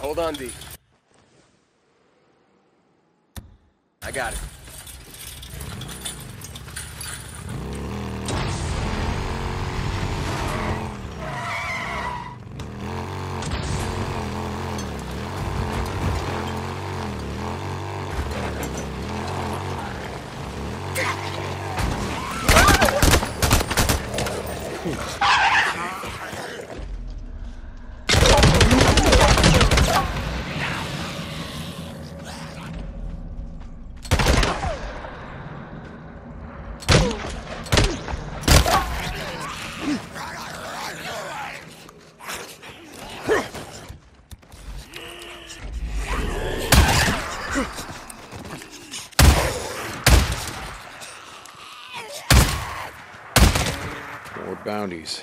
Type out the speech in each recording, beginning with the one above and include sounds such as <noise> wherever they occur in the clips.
Hold on, D. I got it. More <laughs> bounties.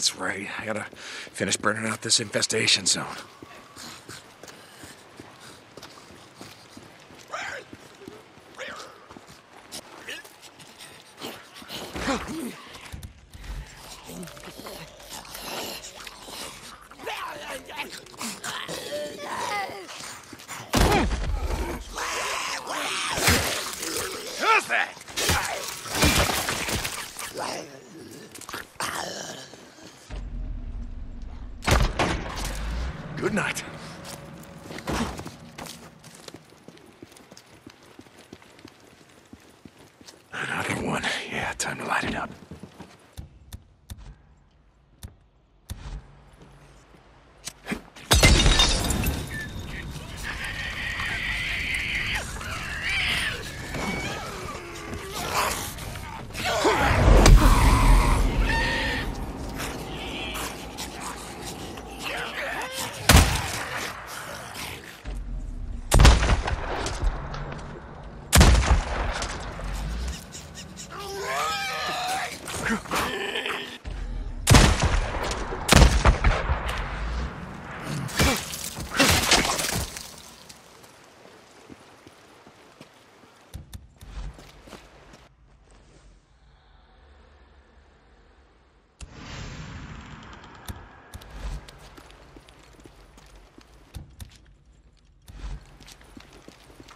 That's right. I gotta finish burning out this infestation zone. Who's that? Good night. Another one. Yeah, time to light it up.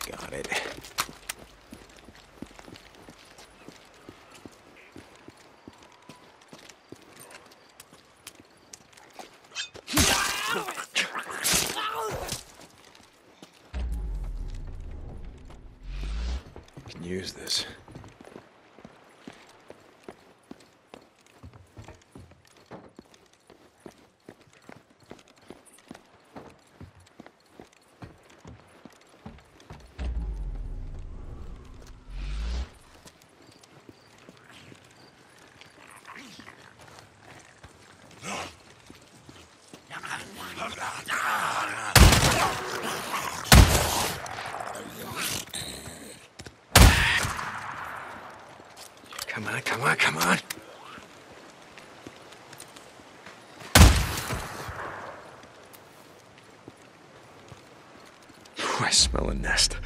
Got it. Can use this. Come on, come on, come on. Oh, I smell a nest.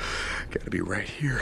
Gotta be right here.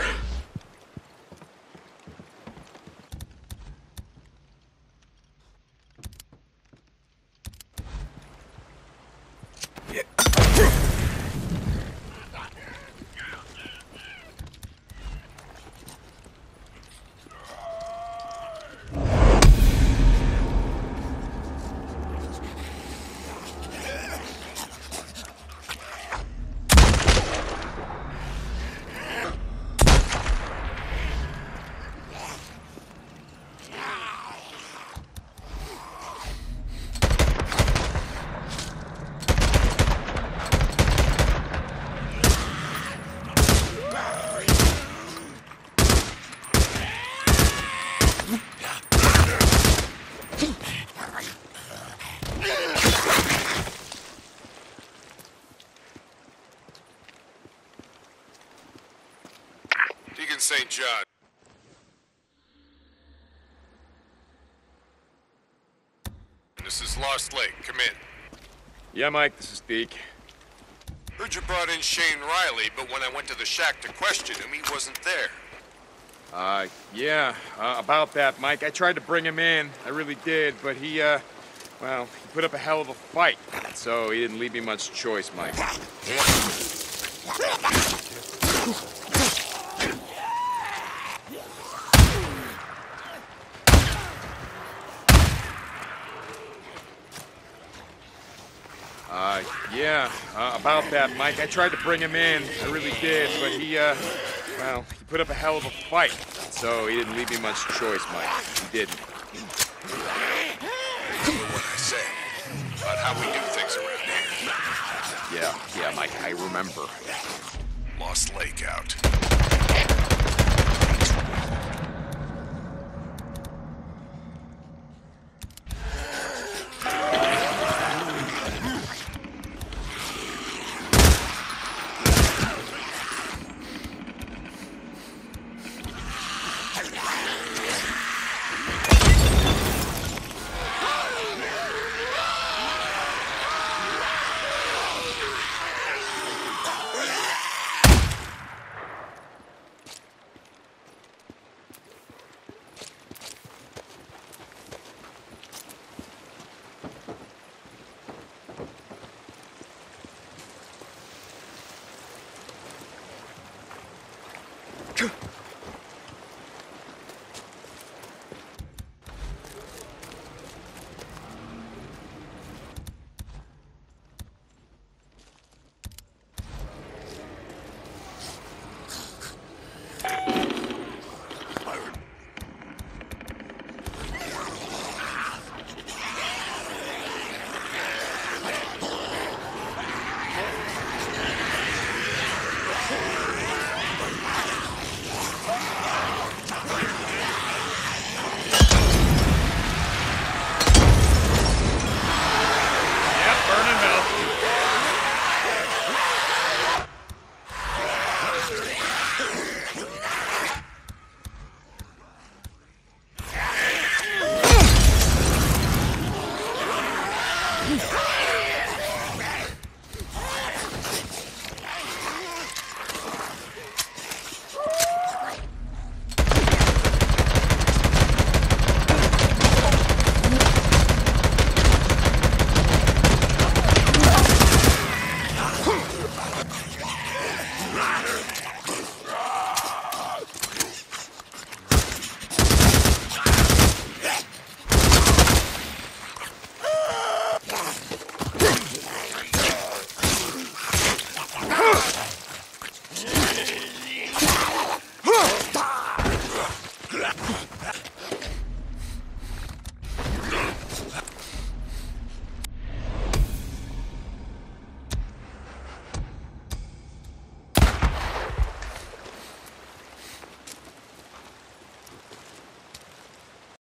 This is Lost Lake. Come in. Yeah, Mike, this is Deke. Heard you brought in Shane Riley, but when I went to the shack to question him, he wasn't there. Uh, yeah, uh, about that, Mike. I tried to bring him in. I really did, but he, uh, well, he put up a hell of a fight. So he didn't leave me much choice, Mike. <laughs> Uh, yeah, uh, about that, Mike. I tried to bring him in. I really did, but he, uh, well, he put up a hell of a fight. So he didn't leave me much choice, Mike. He didn't. Remember what I said about how we do things around here. Yeah, yeah, Mike, I remember. Lost Lake out. Rawr!